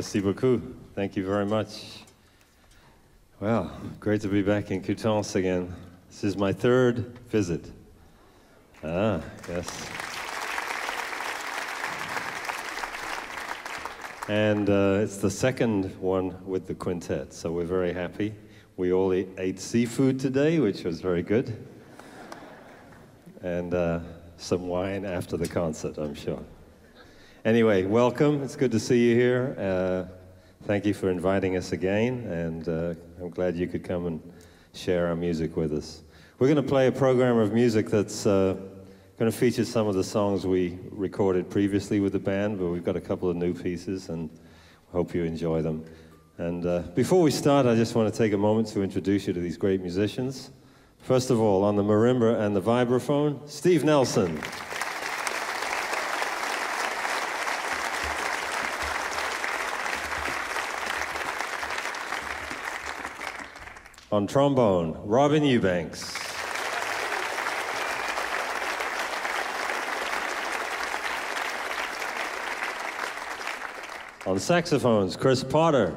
Merci beaucoup. Thank you very much. Well, great to be back in Coutances again. This is my third visit. Ah, yes. And uh, it's the second one with the quintet, so we're very happy. We all ate, seafood today, which was very good. And uh, some wine after the concert, I'm sure. Anyway, welcome. It's good to see you here. Uh, thank you for inviting us again, and uh, I'm glad you could come and share our music with us. We're going to play a program of music that's uh, going to feature some of the songs we recorded previously with the band, but we've got a couple of new pieces, and hope you enjoy them. And uh, before we start, I just want to take a moment to introduce you to these great musicians. First of all, on the marimba and the vibraphone, Steve Nelson. On trombone, Robin Eubanks. On saxophones, Chris Potter.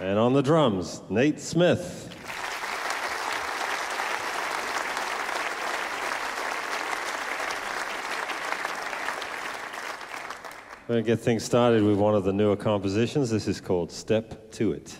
And on the drums, Nate Smith. Going to get things started with one of the newer compositions. This is called Step to It.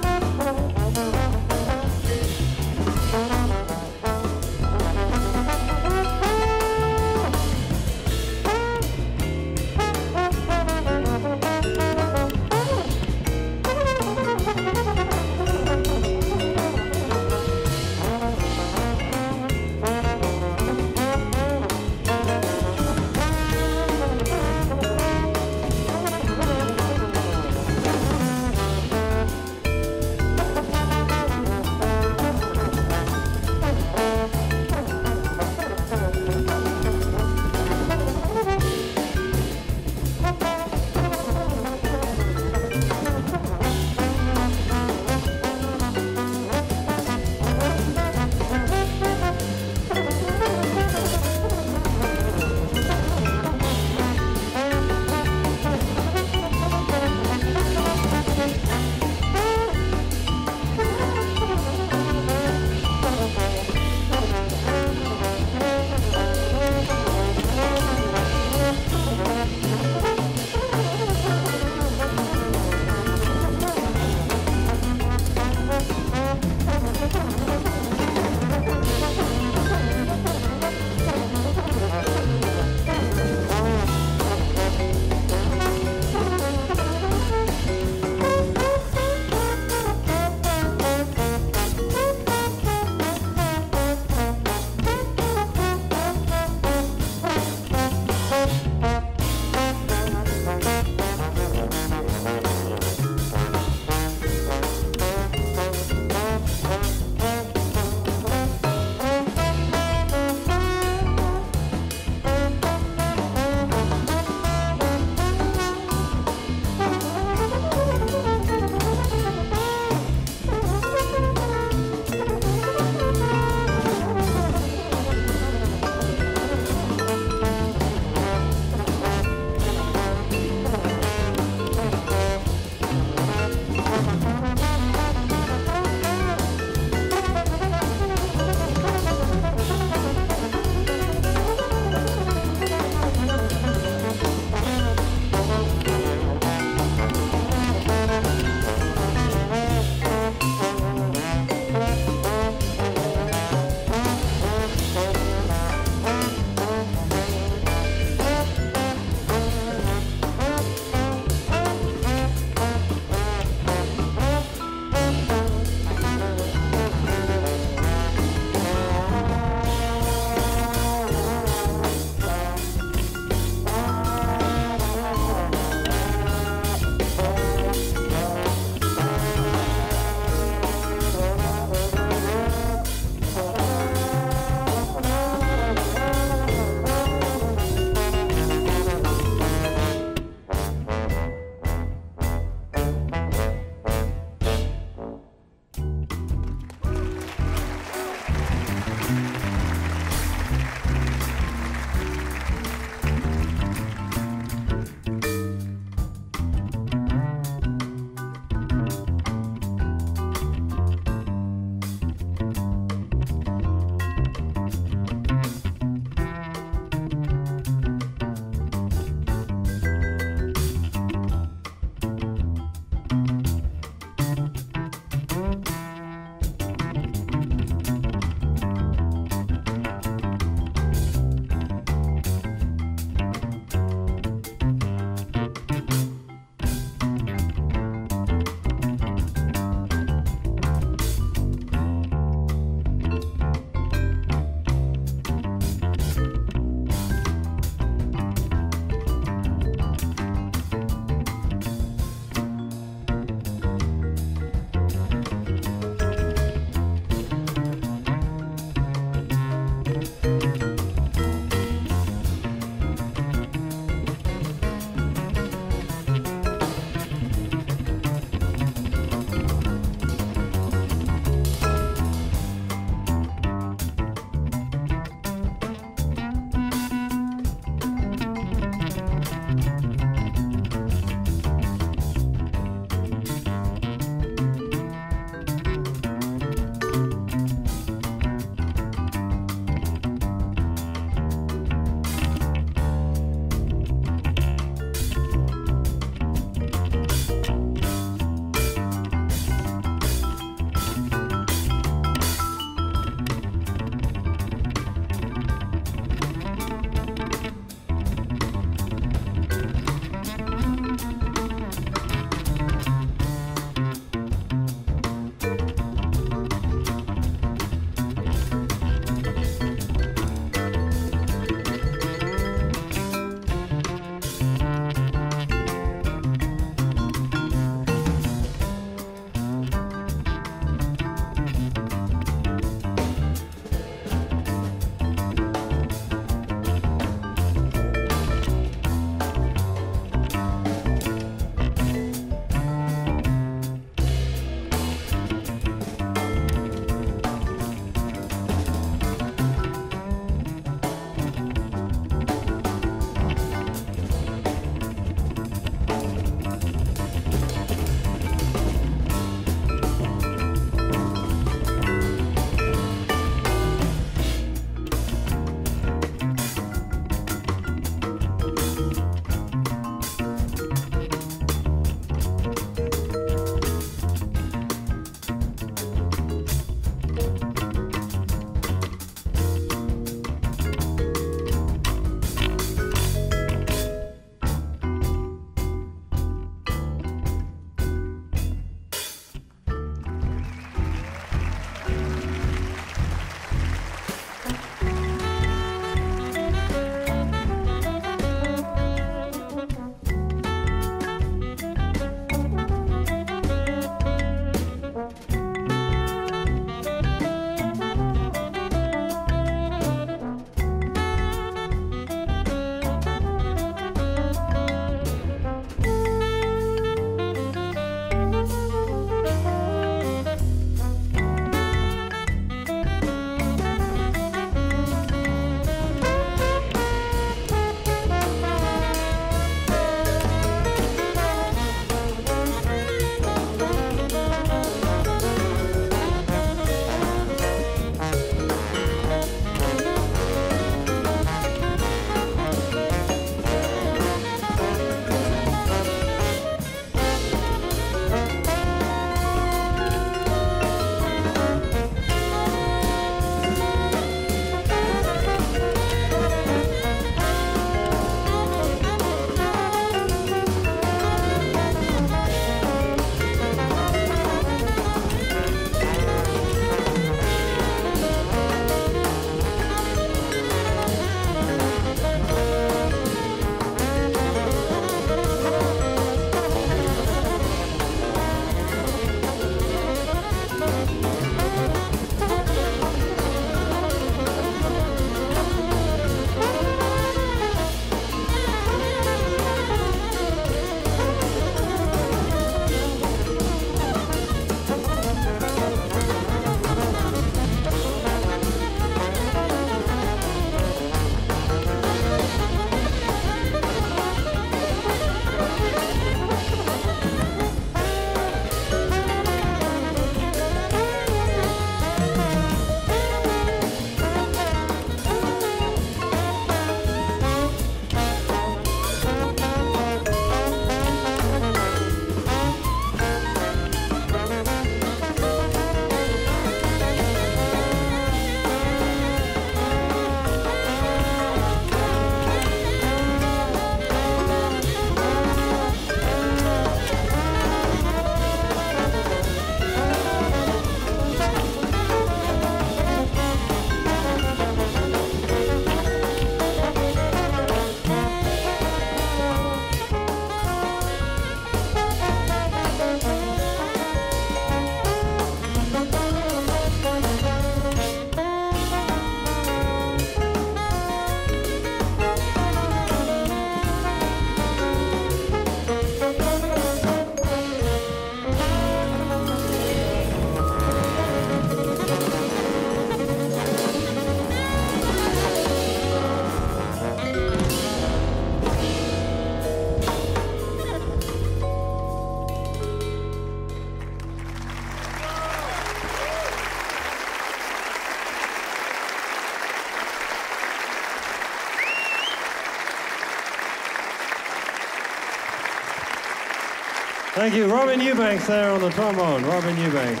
Thank you. Robin Eubanks there on the trombone. Robin Eubanks.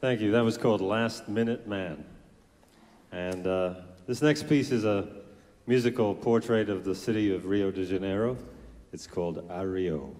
Thank you. That was called Last Minute Man. And uh, this next piece is a musical portrait of the city of Rio de Janeiro. It's called Ario.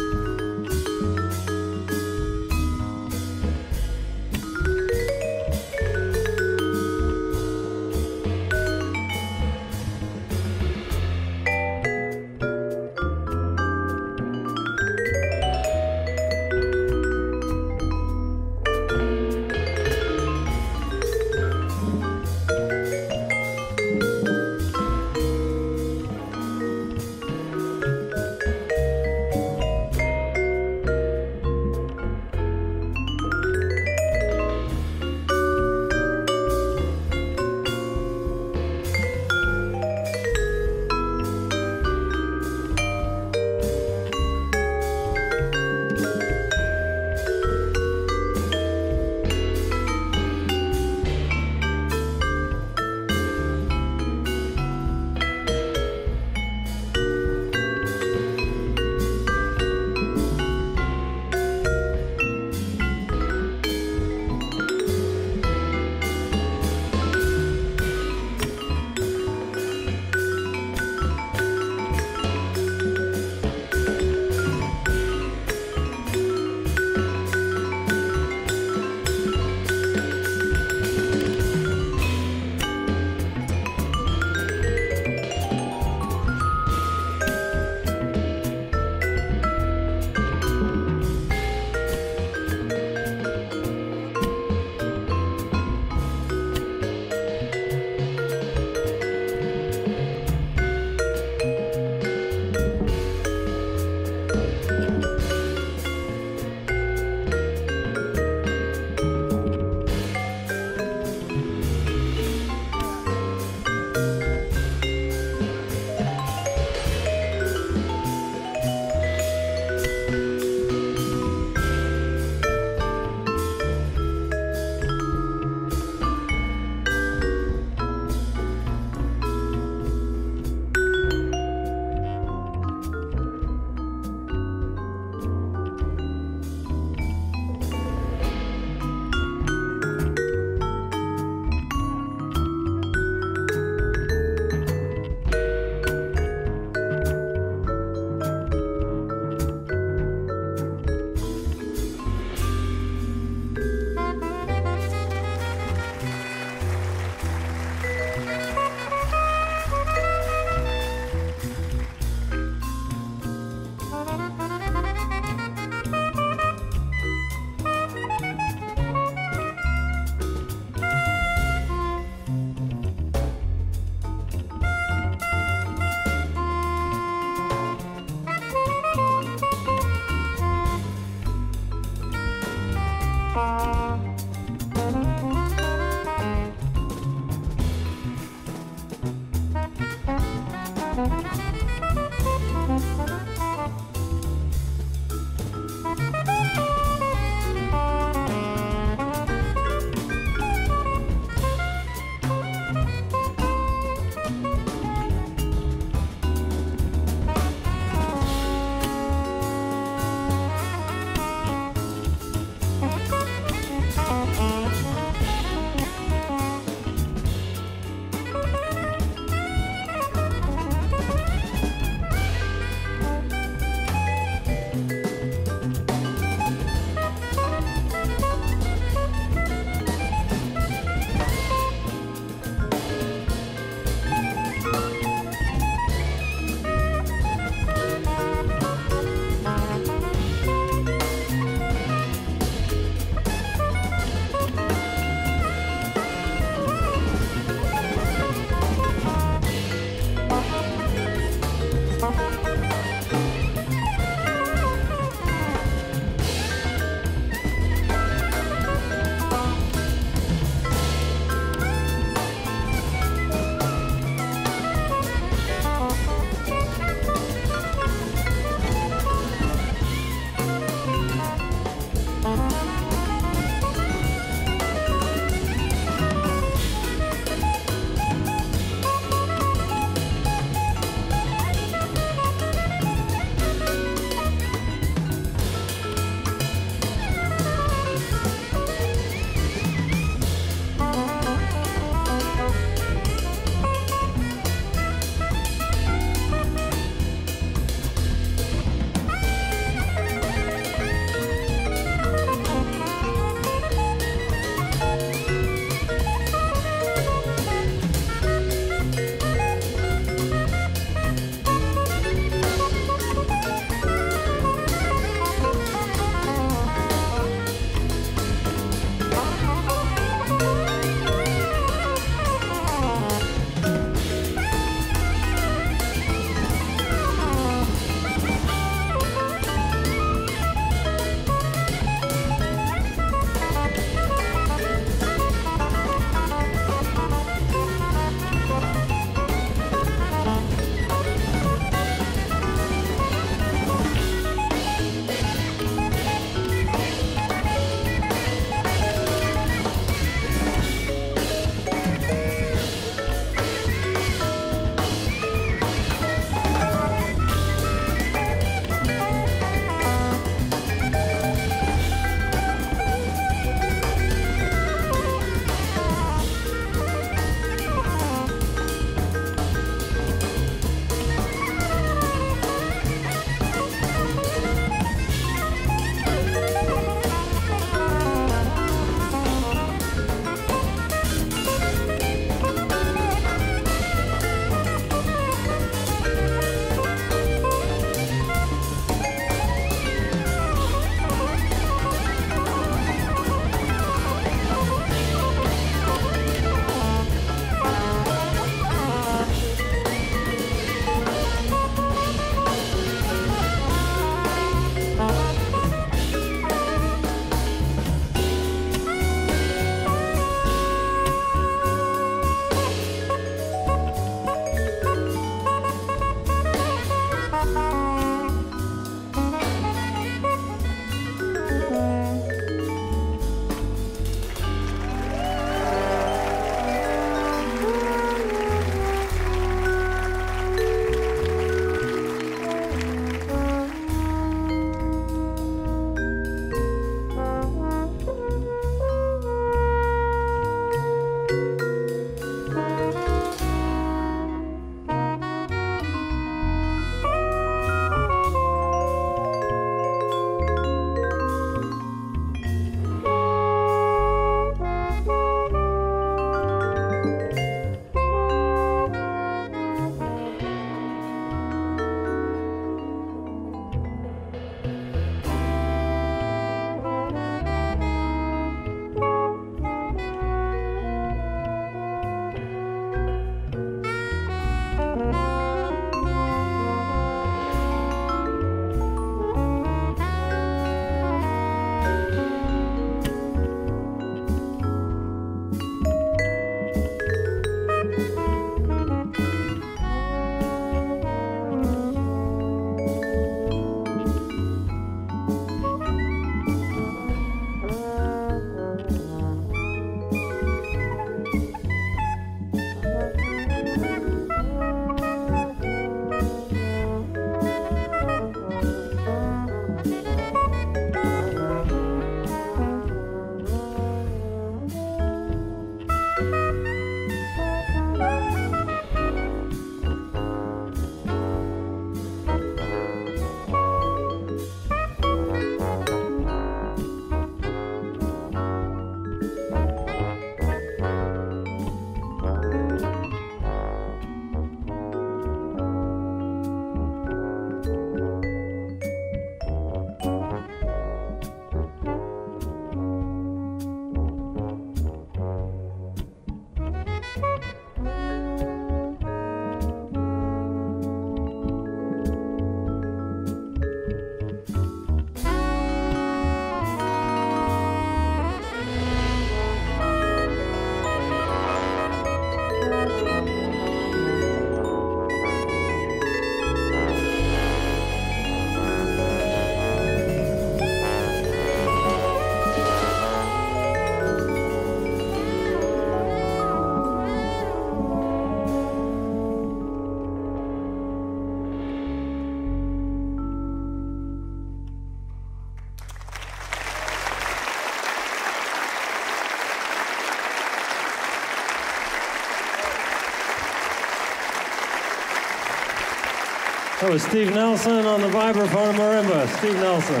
That was Steve Nelson on the vibraphone and marimba. Steve Nelson.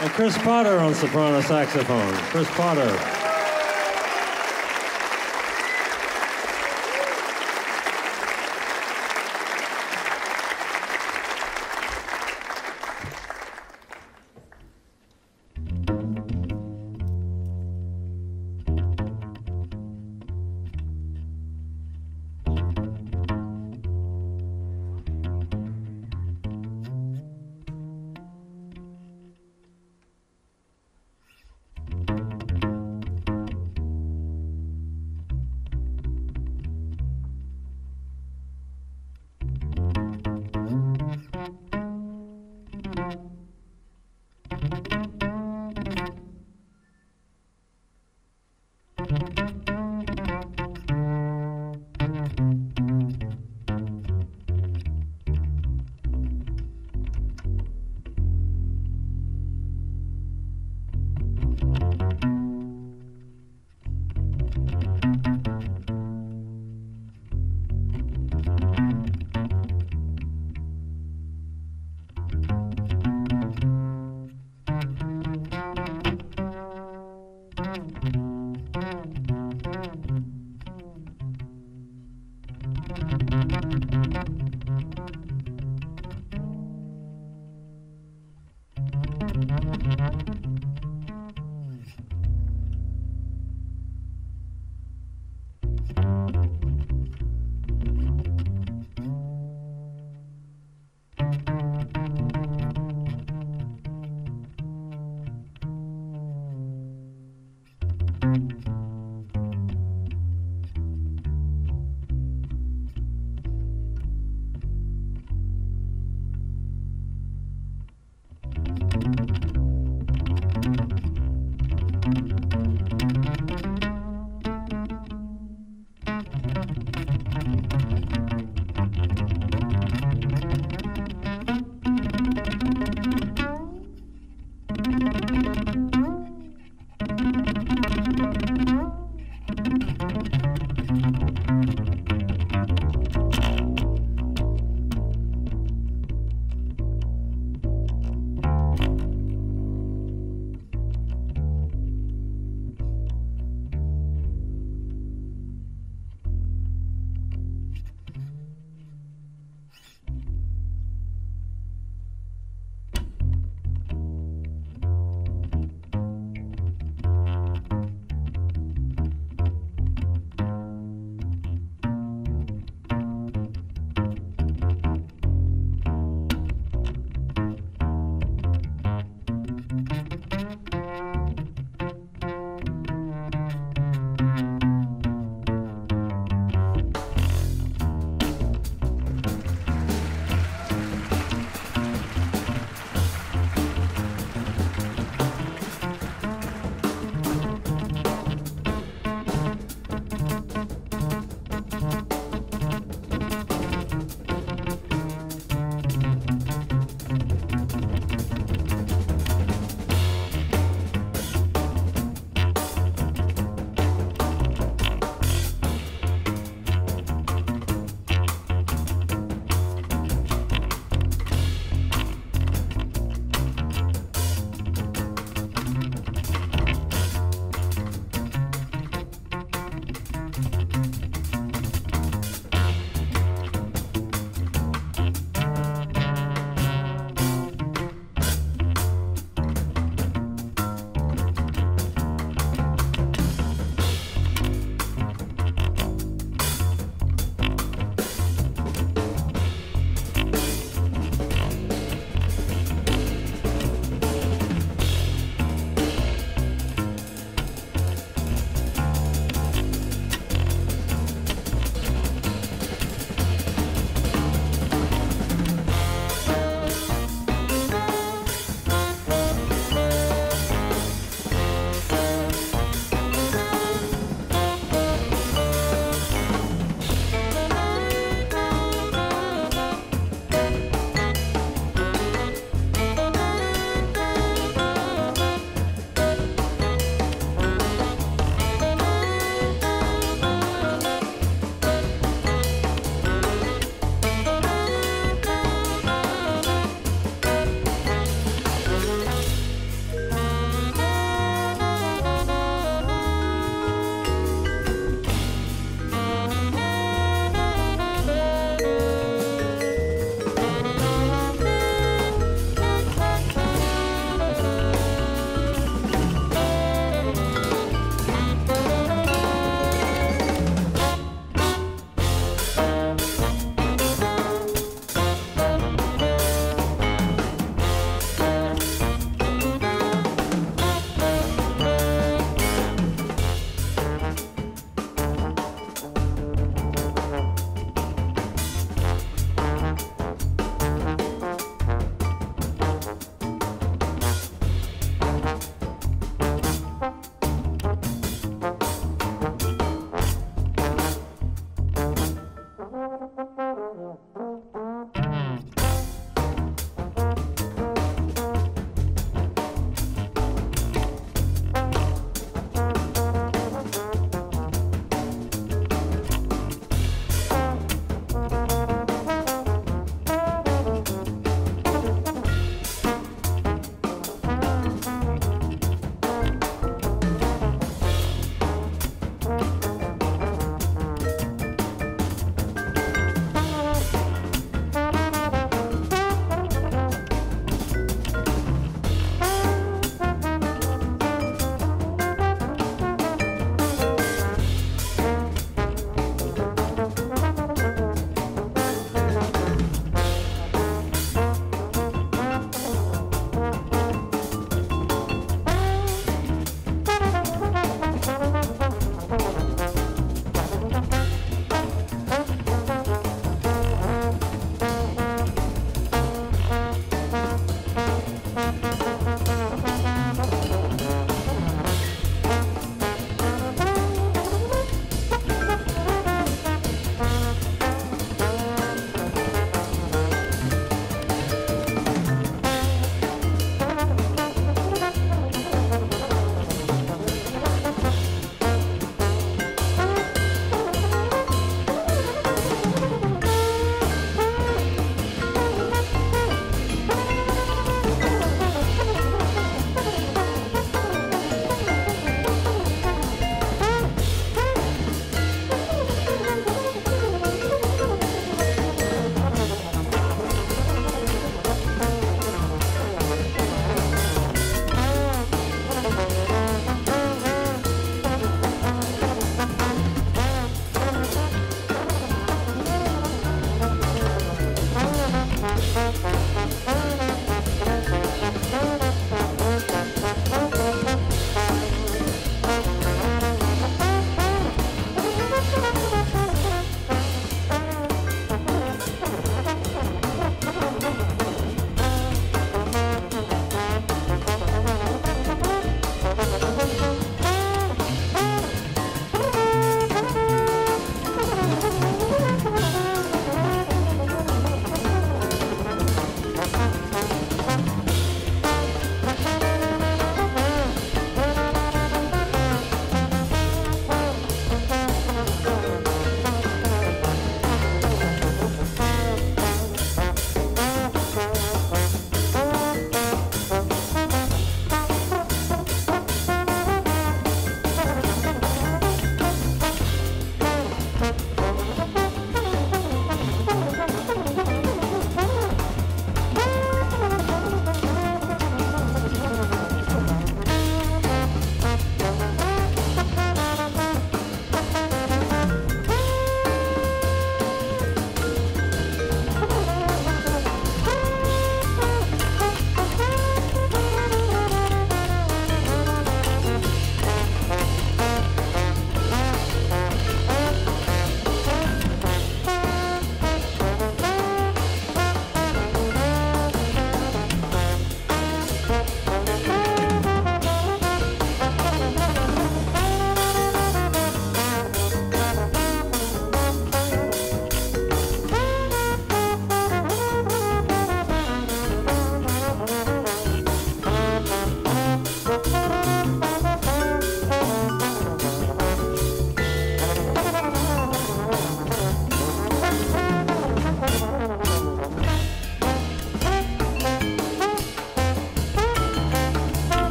And Chris Potter on soprano saxophone. Chris Potter.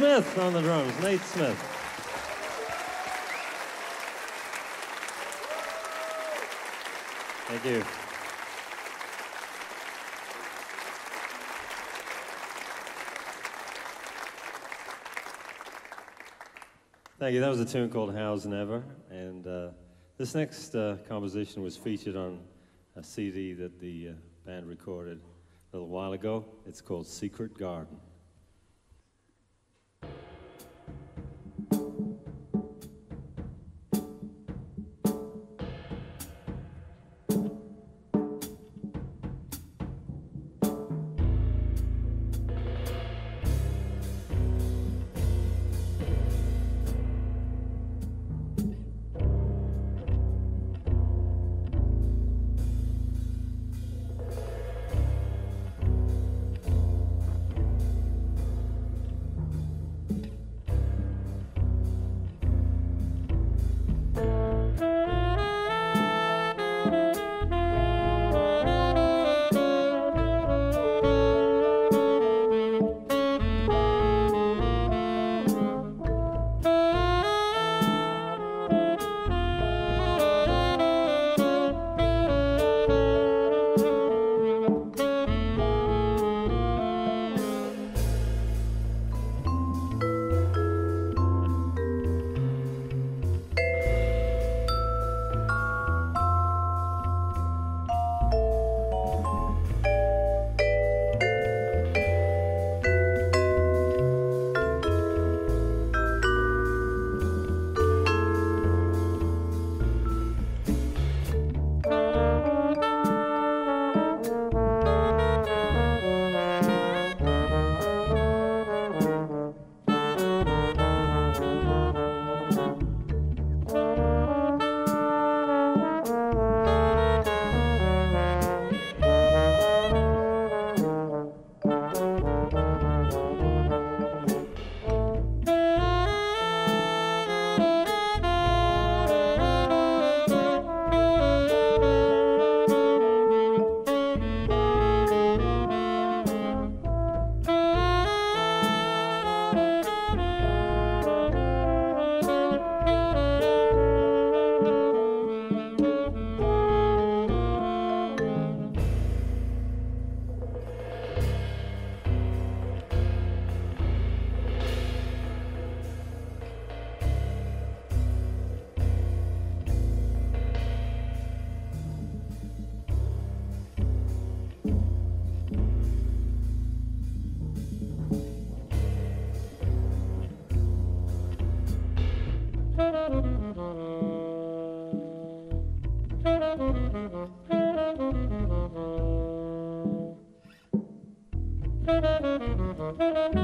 Smith on the drums. Nate Smith. Thank you. Thank you. That was a tune called How's Never. And uh, this next uh, composition was featured on a CD that the uh, band recorded a little while ago. It's called Secret Garden. Thank you.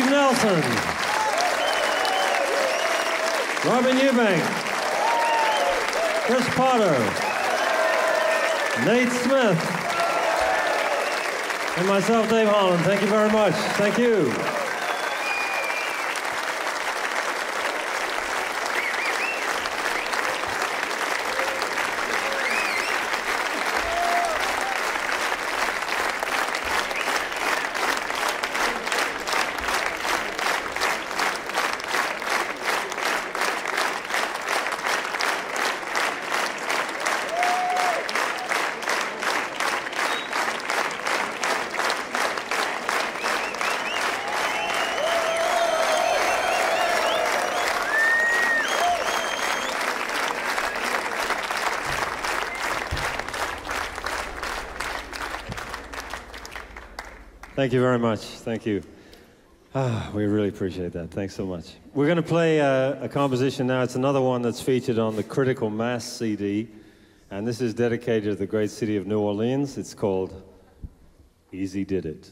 Steve Nelson. Robin Eubank. Chris Potter. Nate Smith. And myself, Dave Holland. Thank you very much. Thank you. Thank you very much. Thank you. Ah, we really appreciate that. Thanks so much. We're going to play a, a composition now. It's another one that's featured on the Critical Mass CD, and this is dedicated to the great city of New Orleans. It's called Easy Did It.